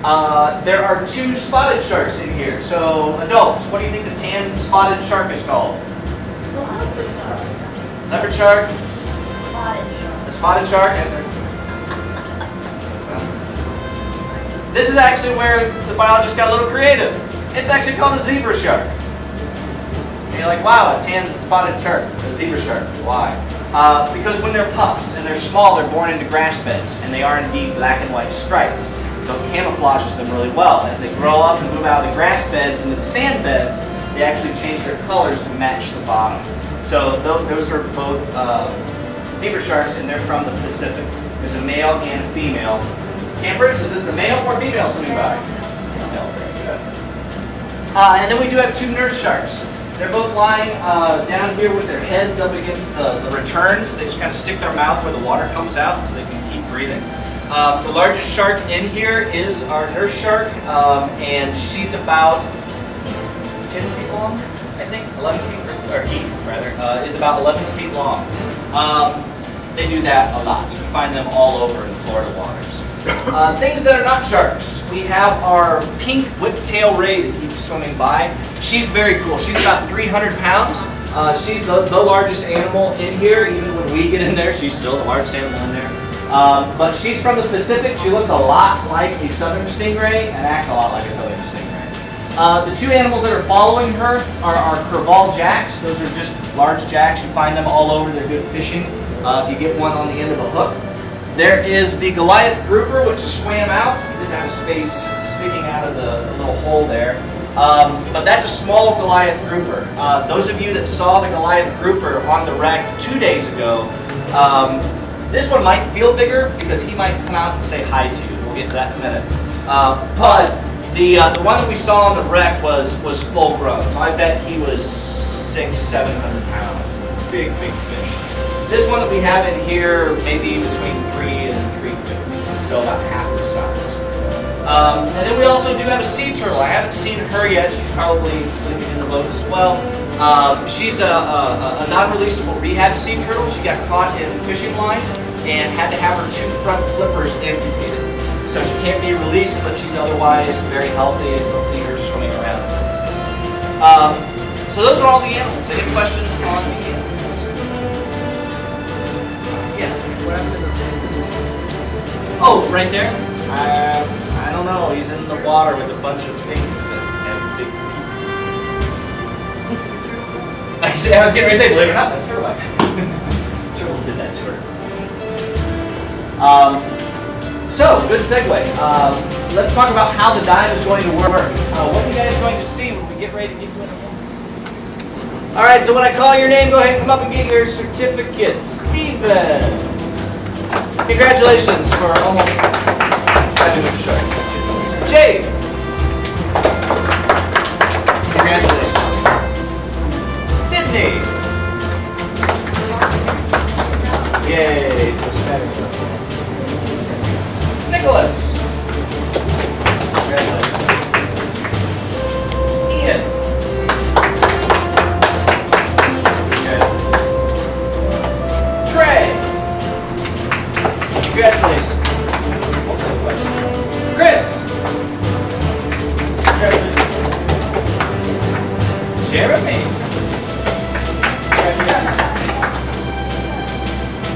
Uh, there are two spotted sharks in here. So, adults, what do you think the tan spotted shark is called? Leopard shark? Spotted shark. The spotted shark? This is actually where the biologist got a little creative. It's actually called a zebra shark. Like, wow, a tan spotted shark, a zebra shark. Why? Uh, because when they're pups and they're small, they're born into grass beds, and they are indeed black and white striped. So it camouflages them really well. As they grow up and move out of the grass beds into the sand beds, they actually change their colors to match the bottom. So those are both uh, zebra sharks, and they're from the Pacific. There's a male and a female. Campers, is this the male or female swimming by? Male. Uh, and then we do have two nurse sharks. They're both lying uh, down here with their heads up against the, the returns. They just kind of stick their mouth where the water comes out so they can keep breathing. Um, the largest shark in here is our nurse shark, um, and she's about 10 feet long, I think, 11 feet, or he, rather, uh, is about 11 feet long. Um, they do that a lot. You find them all over in Florida waters. Uh, things that are not sharks. We have our pink whiptail ray that keeps swimming by. She's very cool. She's about 300 pounds. Uh, she's the, the largest animal in here. Even when we get in there, she's still the largest animal in there. Um, but she's from the Pacific. She looks a lot like a southern stingray and acts a lot like a southern stingray. Uh, the two animals that are following her are our Crevalle jacks. Those are just large jacks. You find them all over. They're good fishing uh, if you get one on the end of a hook. There is the Goliath grouper, which swam out. He didn't have his face sticking out of the, the little hole there. Um, but that's a small Goliath grouper. Uh, those of you that saw the Goliath grouper on the wreck two days ago, um, this one might feel bigger because he might come out and say hi to you. We'll get to that in a minute. Uh, but the uh, the one that we saw on the wreck was was full grown. So I bet he was six, seven hundred pounds. Big, big fish. This one that we have in here, maybe between 3 and 350, so about half the size. Um, and then we also do have a sea turtle. I haven't seen her yet. She's probably sleeping in the boat as well. Um, she's a, a, a non-releasable rehab sea turtle. She got caught in fishing line and had to have her two front flippers amputated. So she can't be released, but she's otherwise very healthy, and you'll see her swimming around. Um, so those are all the animals. Any questions on the right there? Uh, I don't know. He's in the water with a bunch of things that have big teeth. I, say, I was getting ready to say, believe it or not, that's turtle. turtle did that to her. Um, so, good segue. Um, let's talk about how the dive is going to work. Uh, what are you guys going to see when we get ready to get to it? All right, so when I call your name, go ahead and come up and get your certificate. Stephen. Congratulations for almost having a Jeremy.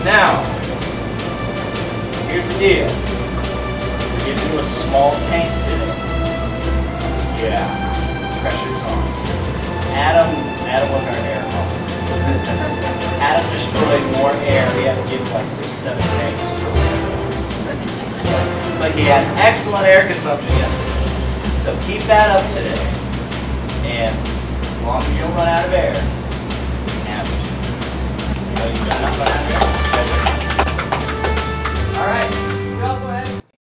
Now, here's the deal. We're giving you a small tank today. Yeah, pressure's on. Adam, Adam was our air Adam destroyed more air. We had to give like six or seven tanks. But he had excellent air consumption yesterday. So keep that up today. And all right.